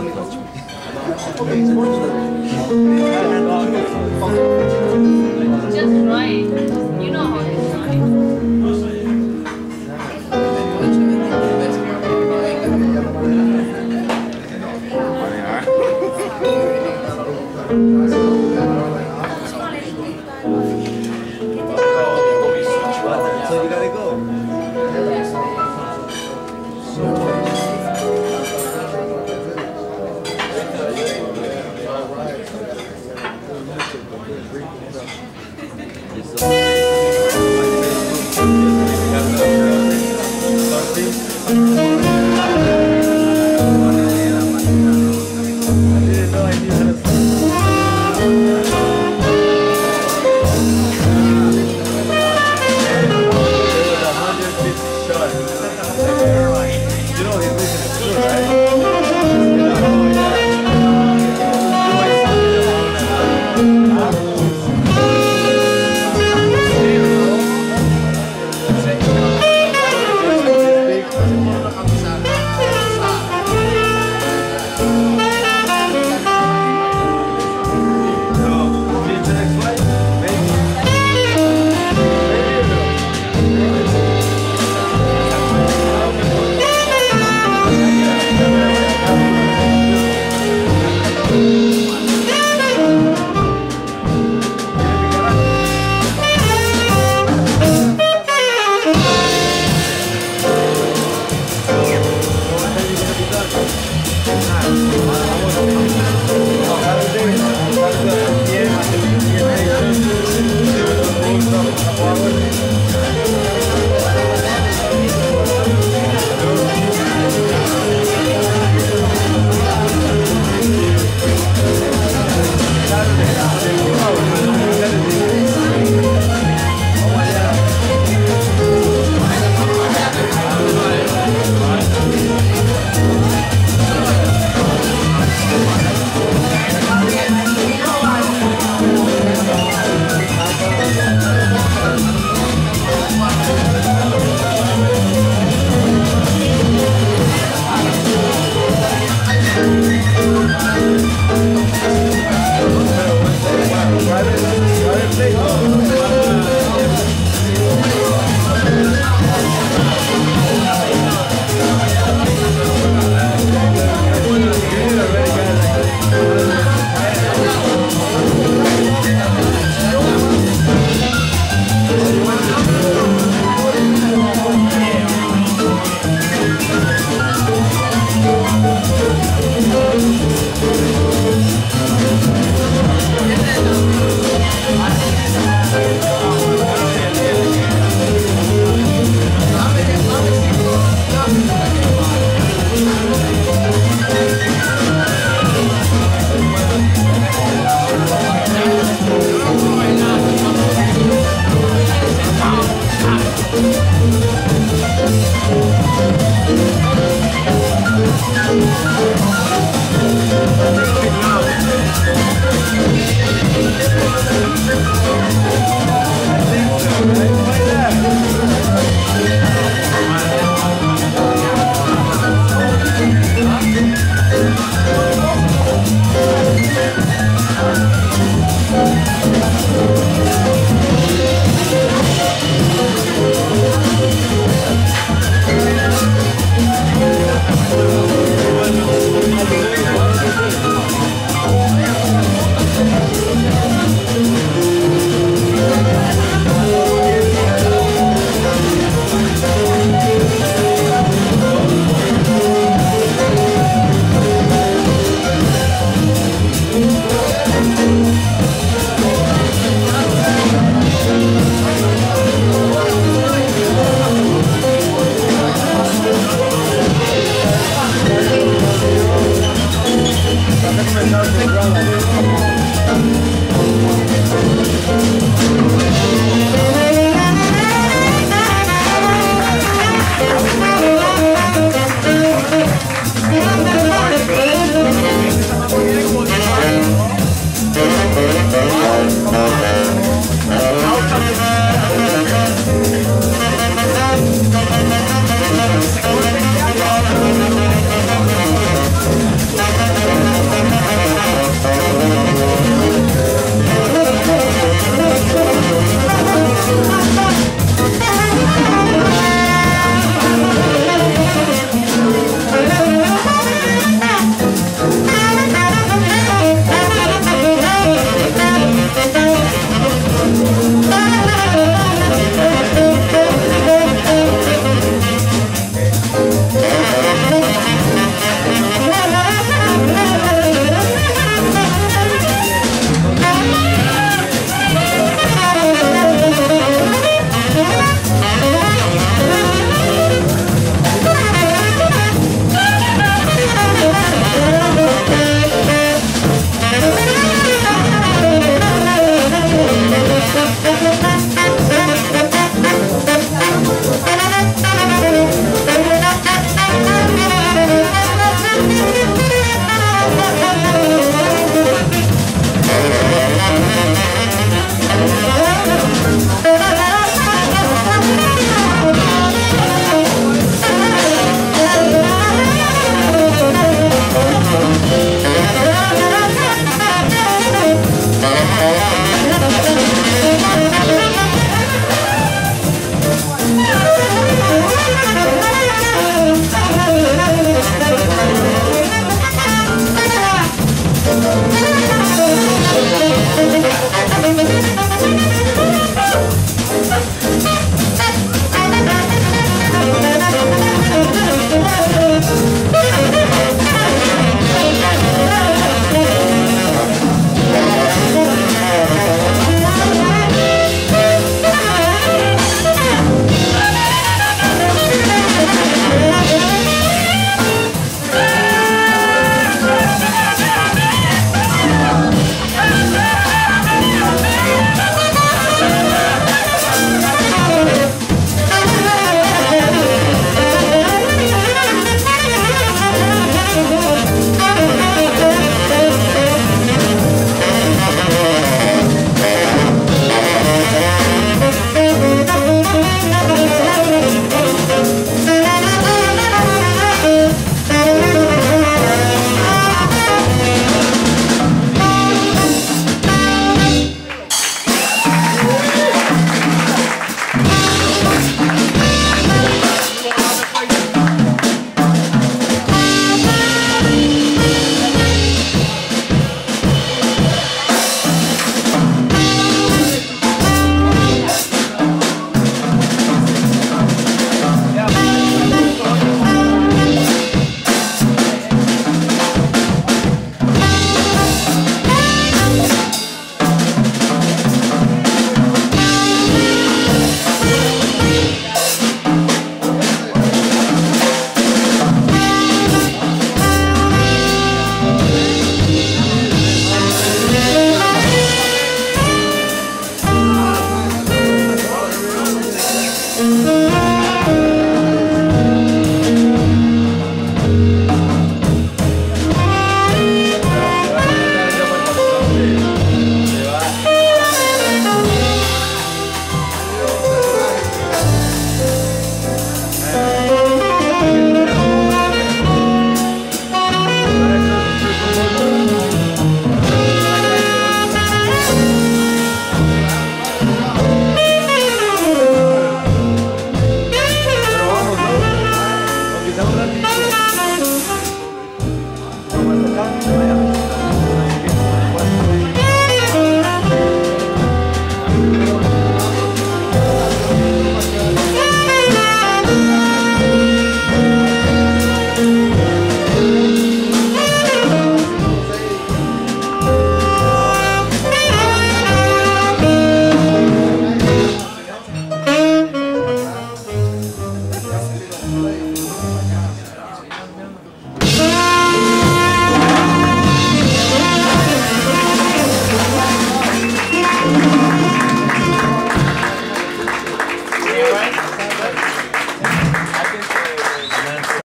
Just right. You know how it's right. Thank